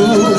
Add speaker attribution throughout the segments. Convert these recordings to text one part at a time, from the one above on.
Speaker 1: Oh.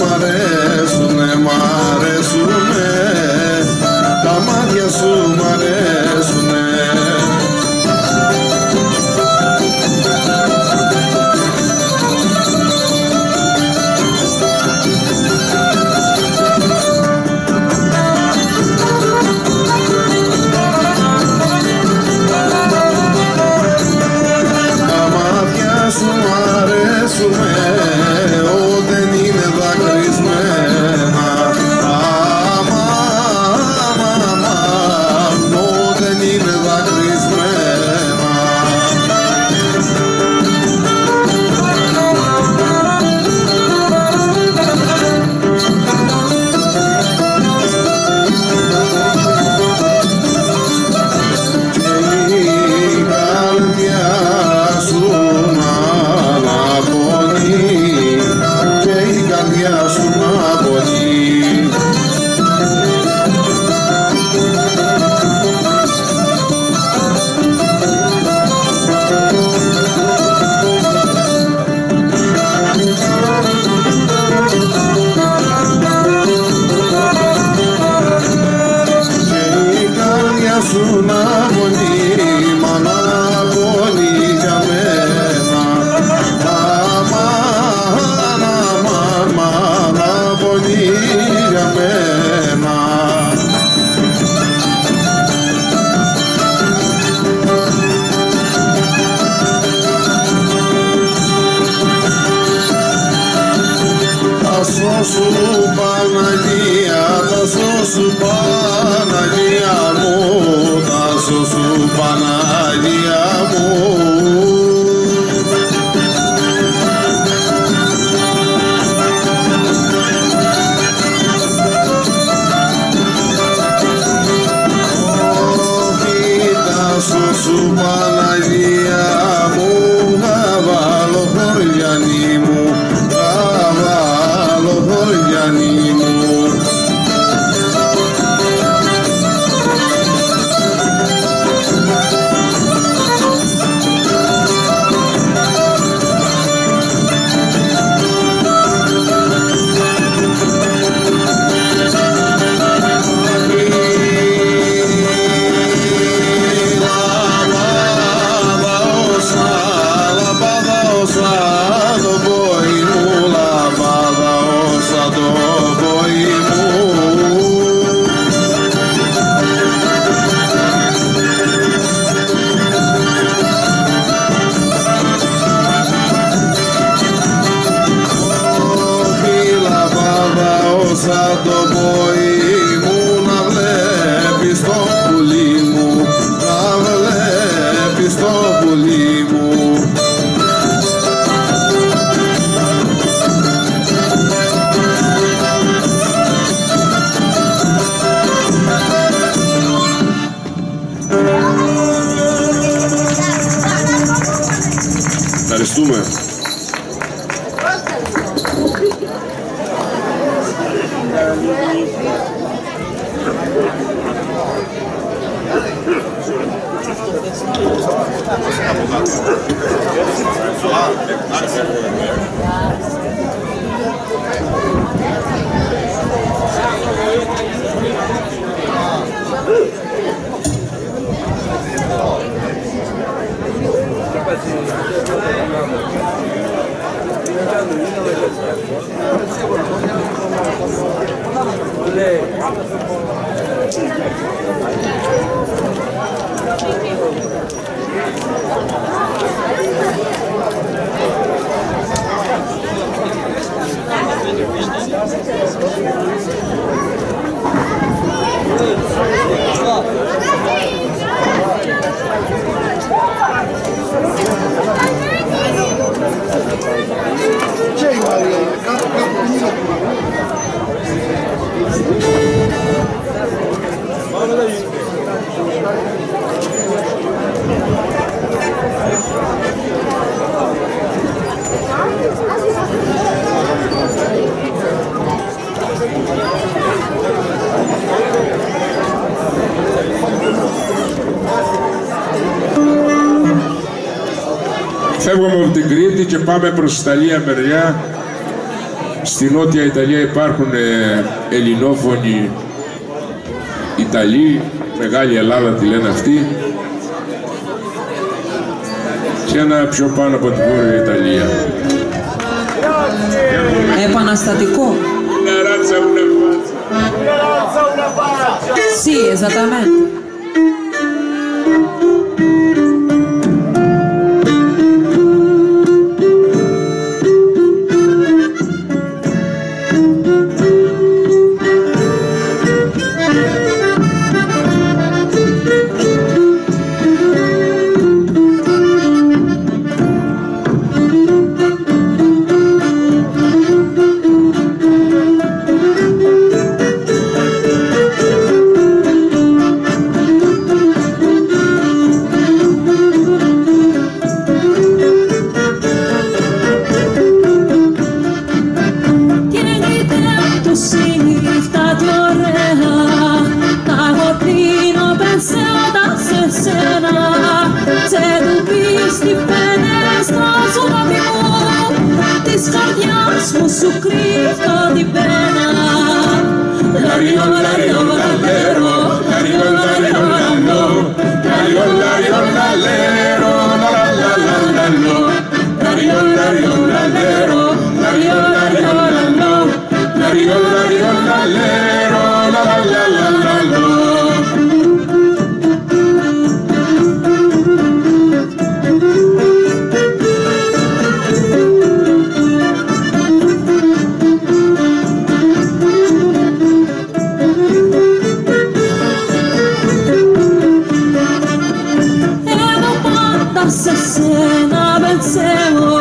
Speaker 1: Goodbye. πάμε προς Ιταλία μεριά. Στη Νότια Ιταλία υπάρχουν ε, ελληνόφωνοι Ιταλοί, Μεγάλη Ελλάδα τη λένε αυτή; και ένα πιο πάνω από την Βόρεια Ιταλία.
Speaker 2: Επαναστατικό.
Speaker 1: Una razza, una
Speaker 2: Sì, esattamente.
Speaker 3: I'd say,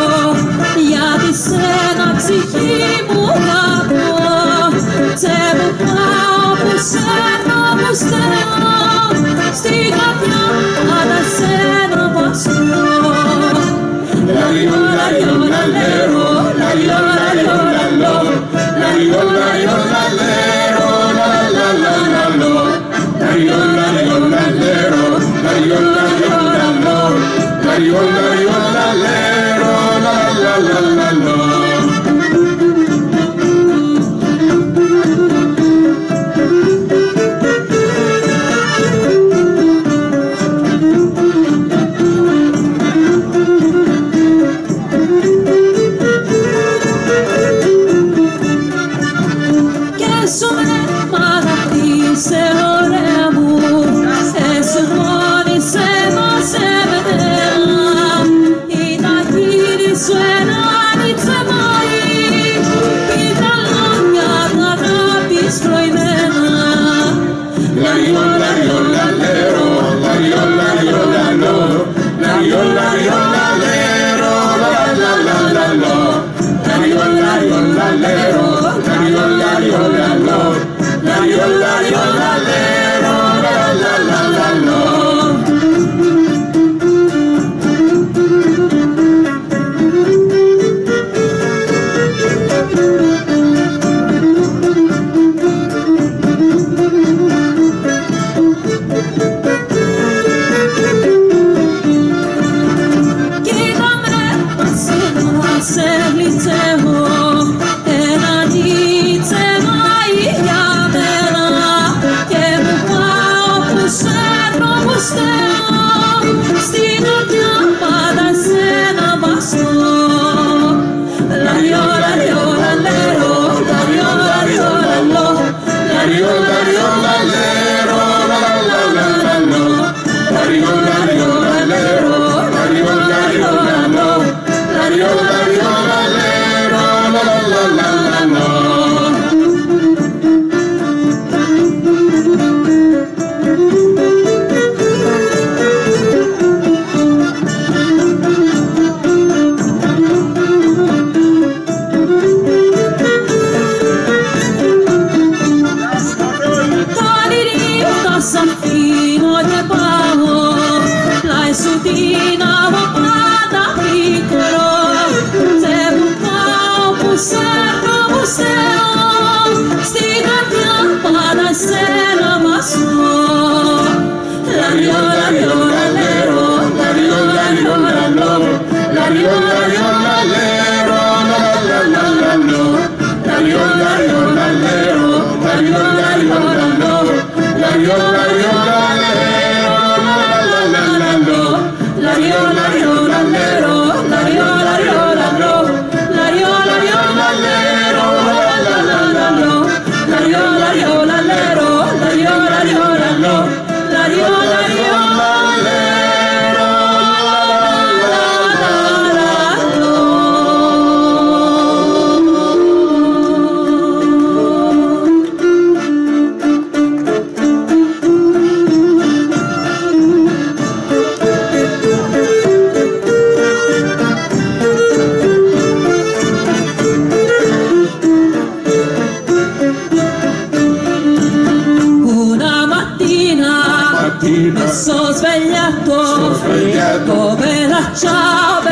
Speaker 3: mattina sono svegliato, sono svegliato. Oh, bella ciao,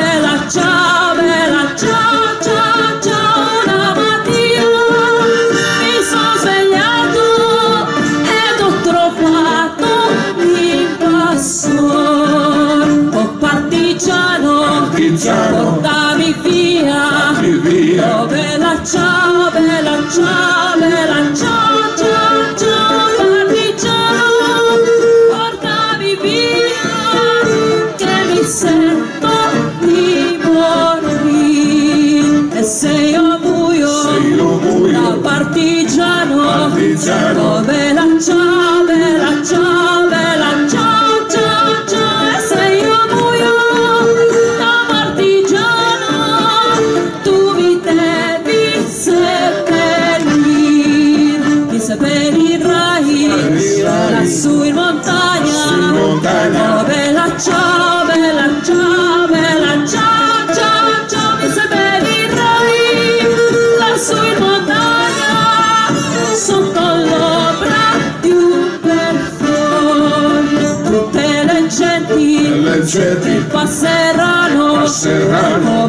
Speaker 3: ciao sei o buio,
Speaker 4: sei o buio.
Speaker 3: da partigiano,
Speaker 4: partigiano.
Speaker 2: Serrano, Serrano, Serrano,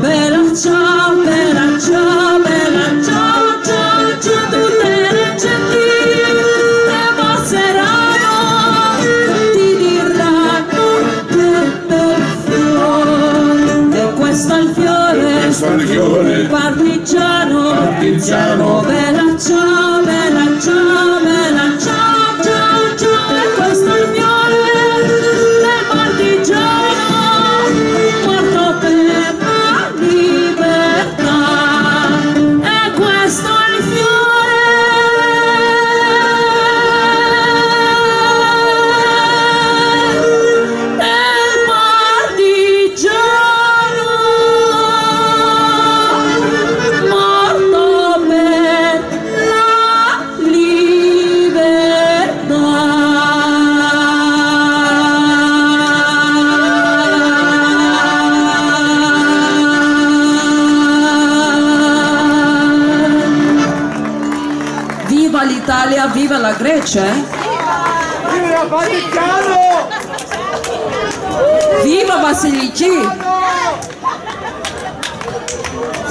Speaker 2: Βασιλική!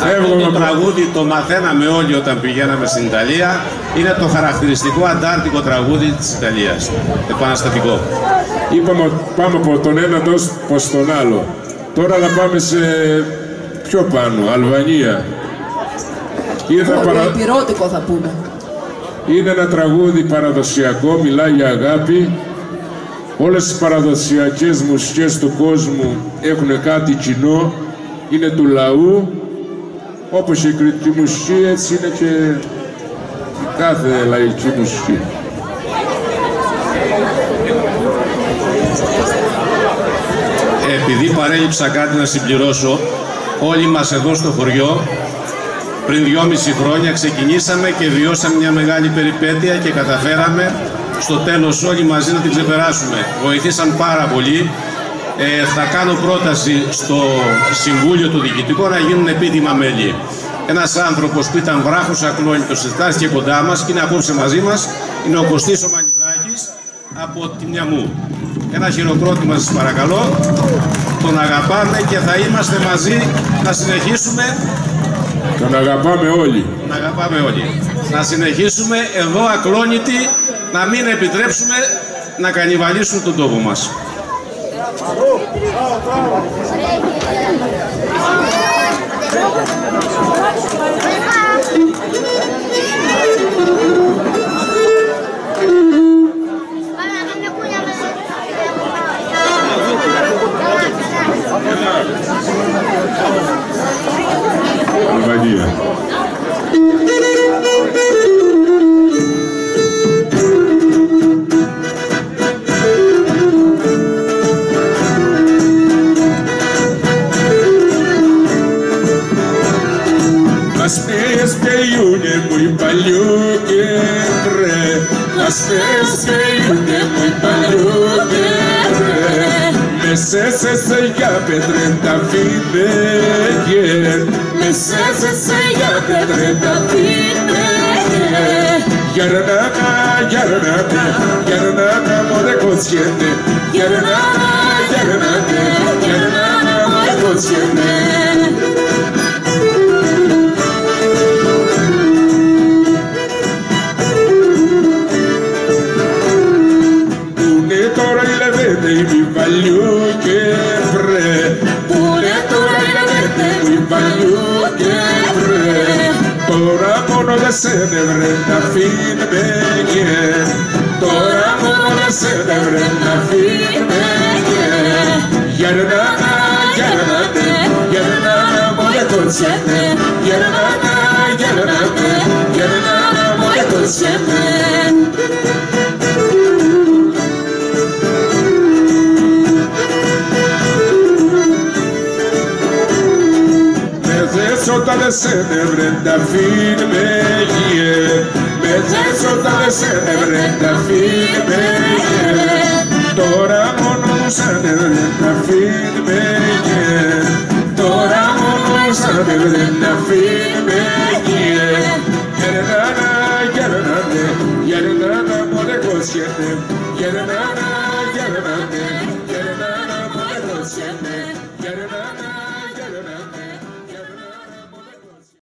Speaker 1: Αυτό το τραγούδι το μαθαίναμε όλοι όταν πηγαίναμε στην Ιταλία. Είναι το χαρακτηριστικό αντάρτικο τραγούδι της Ιταλίας. Επαναστατικό.
Speaker 5: Είπαμε πάμε από τον ένα τόσο προς τον άλλο. Τώρα να πάμε σε πιο πάνω, Αλβανία. Είναι, ένα παρα...
Speaker 2: Υπηρώτικο θα πούμε.
Speaker 5: είναι ένα τραγούδι παραδοσιακό, μιλάει για αγάπη. Όλες οι παραδοσιακές μουσικές του κόσμου έχουν κάτι κοινό, είναι του λαού. Όπως η κριτική μουσική, έτσι είναι και η κάθε λαϊκή μουσική.
Speaker 1: Επειδή παρέλειψα κάτι να συμπληρώσω, όλοι μας εδώ στο χωριό, πριν δυόμιση χρόνια ξεκινήσαμε και βιώσαμε μια μεγάλη περιπέτεια και καταφέραμε στο τέλος όλοι μαζί να την ξεπεράσουμε. Βοηθήσαν πάρα πολύ. Ε, θα κάνω πρόταση στο Συμβούλιο του Διοικητικό να γίνουν επίδημα μέλη. Ένας άνθρωπος που ήταν βράχος ακλόνητος, και κοντά μας και είναι απόψε μαζί μας, είναι ο Κωστής ο Μανιδάκης από την Νιαμού. Ένα χειροκρότημα σας παρακαλώ. Τον αγαπάμε και θα είμαστε μαζί να συνεχίσουμε
Speaker 5: Τον αγαπάμε όλοι.
Speaker 1: να αγαπάμε όλοι. Να συνεχίσουμε εδώ ακλόνητοι να μην επιτρέψουμε να κανιβαλίσουν τον τόπο μας.
Speaker 5: Αλβανία. seia pedrenta fide Mesese seia pedrenta fide Yaranana, yaranana, yaranana, amor consciente. Yaranana, yaranana, yaranana, amor consciente. Μεζές όταν δεν σε νεύρε τα φύγει με γε Μεζές όταν δεν σε νεύρε τα φύγει με γε Τώρα μόνο μου σαν νεύρε τα φύγει με γε Τώρα μόνο μου σαν νεύρε τα